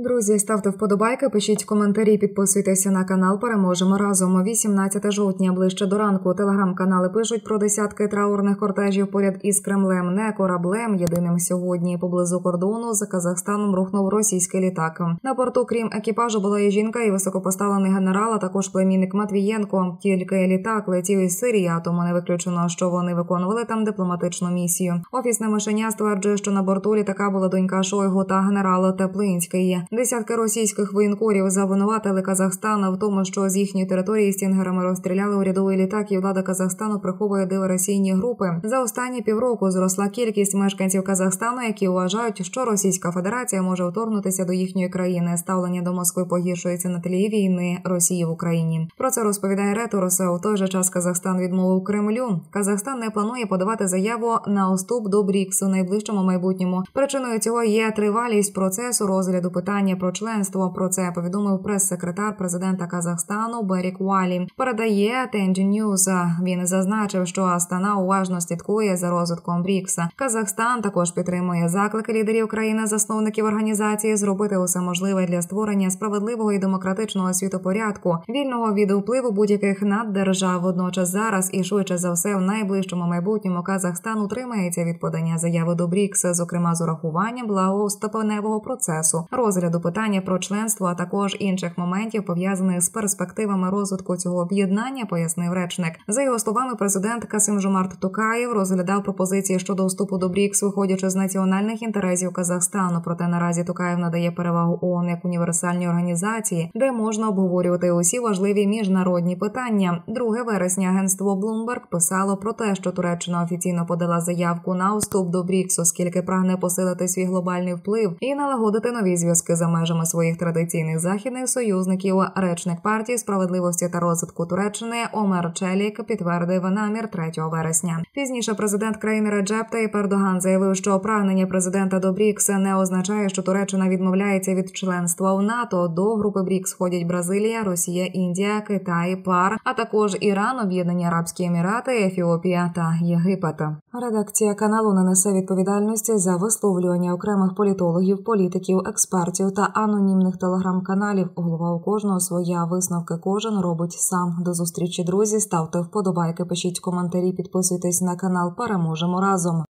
Друзі, ставте вподобайки, пишіть коментарі, підписуйтеся на канал. Переможемо разом. 18 жовтня ближче до ранку. Телеграм-канали пишуть про десятки траурних кортежів поряд із Кремлем. Не кораблем. Єдиним сьогодні поблизу кордону за Казахстаном рухнув російський літак. На борту, крім екіпажу, була і жінка, і високопоставлений генерал, а також племінник Матвієнко. Тільки літак летів із Сирії, а тому не виключено, що вони виконували там дипломатичну місію. Офісне мишеня стверджує, що на борту літака була донька Шойгу та генерала Теплинський. Десятки російських воєнкорів завинуватили Казахстана в тому, що з їхньої території стінгерами розстріляли урядовий літак, і влада Казахстану приховує диверсійні групи. За останні півроку зросла кількість мешканців Казахстану, які вважають, що Російська Федерація може вторгнутися до їхньої країни. Ставлення до Москви погіршується на тлі війни Росії в Україні. Про це розповідає Ретороса. У той же час Казахстан відмовив Кремлю. Казахстан не планує подавати заяву на вступ до Бріксу в найближчому майбутньому. Причиною цього є тривалість процесу розгляду питання про членство. Про це повідомив прес-секретар президента Казахстану Берік Валі. Передає Tengri News. Він зазначив, що Астана уважно слідкує за розвитком Брікса. Казахстан також підтримує заклики лідерів країни, засновників організації, зробити усе можливе для створення справедливого і демократичного світопорядку, вільного від впливу будь-яких наддержав. Водночас зараз і швидше за все в найближчому майбутньому Казахстан утримається від подання заяви до Брікса, зокрема з урахуванням благоступеневого процесу розгляду питання про членство, а також інших моментів пов'язаних з перспективами розвитку цього об'єднання, пояснив речник. За його словами, президент Касим Жомарт Токаєв розглядав пропозиції щодо вступу до БРІКС, виходячи з національних інтересів Казахстану. Проте наразі Токаєв надає перевагу ООН як універсальній організації, де можна обговорювати усі важливі міжнародні питання. 2 вересня агентство Bloomberg писало про те, що Туреччина офіційно подала заявку на вступ до БРІКС, оскільки прагне посилити свій глобальний вплив і налагодити нові зв'язки за межами своїх традиційних західних союзників. Речник партії справедливості та розвитку Туреччини Омер Челік підтвердив намір 3 вересня. Пізніше президент країни Реджеп Таїп Ердоган заявив, що прагнення президента до БРІКС не означає, що Туреччина відмовляється від членства в НАТО. До групи БРІКС входять Бразилія, Росія, Індія, Китай, Пар, а також Іран, Об'єднані Арабські Емірати, Ефіопія та Єгипет. Редакція каналу не несе відповідальності за висловлювання окремих політологів, політиків, експертів та анонімних телеграм-каналів. Голова у кожного своя висновки кожен робить сам. До зустрічі друзі. Ставте вподобайки, пишіть коментарі, підписуйтесь на канал. Переможемо разом.